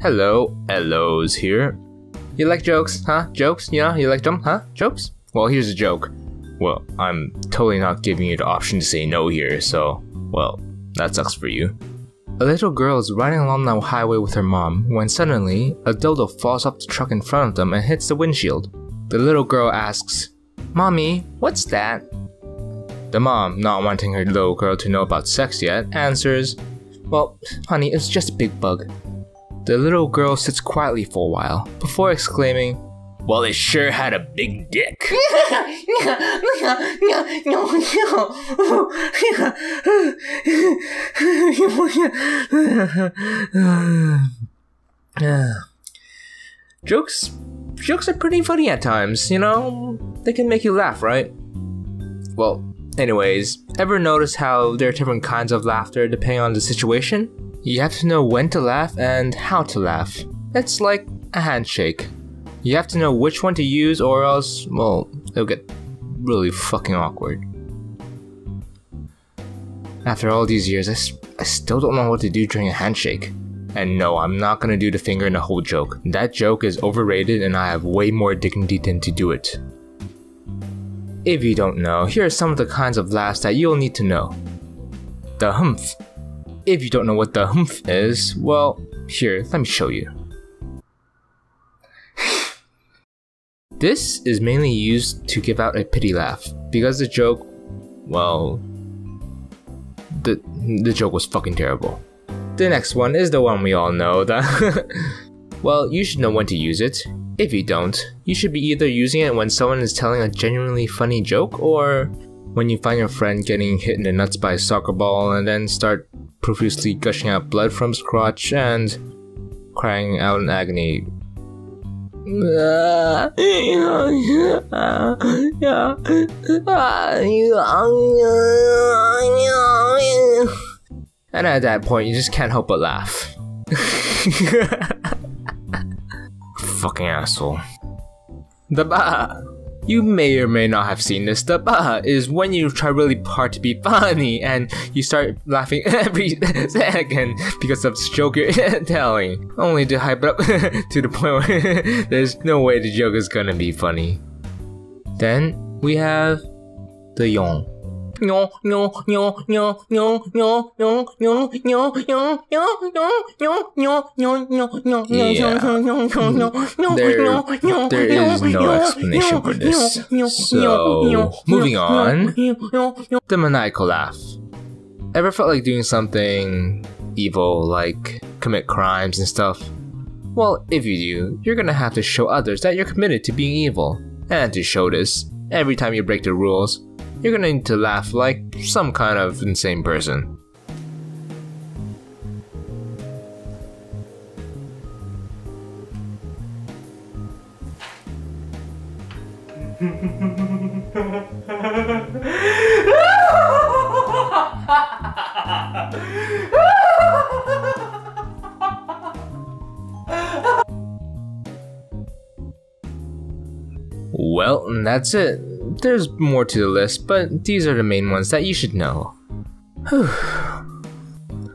Hello, Elloz here. You like jokes, huh? Jokes? Yeah, you like them, huh? Jokes? Well, here's a joke. Well, I'm totally not giving you the option to say no here, so, well, that sucks for you. A little girl is riding along the highway with her mom when suddenly, a dildo falls off the truck in front of them and hits the windshield. The little girl asks, Mommy, what's that? The mom, not wanting her little girl to know about sex yet, answers, Well, honey, it's just a big bug. The little girl sits quietly for a while before exclaiming, Well, it sure had a big dick. jokes jokes are pretty funny at times, you know? They can make you laugh, right? Well, anyways, ever notice how there are different kinds of laughter depending on the situation? You have to know when to laugh and how to laugh. It's like a handshake. You have to know which one to use or else, well, it'll get really fucking awkward. After all these years, I, still don't know what to do during a handshake. And no, I'm not gonna do the finger in the hole joke. That joke is overrated and I have way more dignity than to do it. If you don't know, here are some of the kinds of laughs that you'll need to know. The humph. If you don't know what the humph is, well, here, let me show you. This is mainly used to give out a pity laugh because the joke, well, the the joke was fucking terrible. The next one is the one we all know that well, you should know when to use it. If you don't, you should be either using it when someone is telling a genuinely funny joke or when you find your friend getting hit in the nuts by a soccer ball and then start profusely gushing out blood from his crotch and crying out in agony. And at that point, you just can't help but laugh. Fucking asshole. The. You may or may not have seen this. The ba is when you try really hard to be funny and you start laughing every second because of the joke you're telling, only to hype it up to the point where there's no way the joke is gonna be funny. Then we have the yawn. No, no, no, no, no, no, no, no, no, no, no, no, no, no, no, no, no, There, there is no explanation for this. So, moving on, the maniacal laugh. Ever felt like doing something evil, like commit crimes and stuff? Well, if you do, you're gonna have to show others that you're committed to being evil. And to show this, every time you break the rules, you're gonna need to laugh like some kind of insane person. Well, and that's it. There's more to the list, but these are the main ones that you should know. Whew.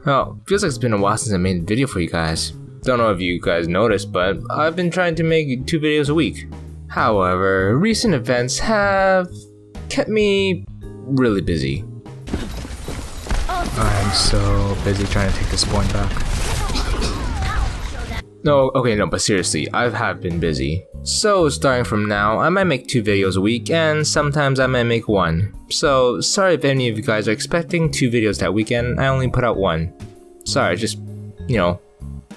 Well, oh, feels like it's been a while since I made a video for you guys. Don't know if you guys noticed, but I've been trying to make two videos a week. However, recent events have kept me really busy. Oh. I'm so busy trying to take this point back. No, okay, no, but seriously, I have been busy. So, starting from now, I might make two videos a week, and sometimes I might make one. So, sorry if any of you guys are expecting two videos that weekend, I only put out one. Sorry, just, you know,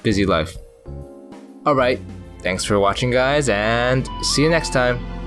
busy life. Alright, thanks for watching guys, and see you next time.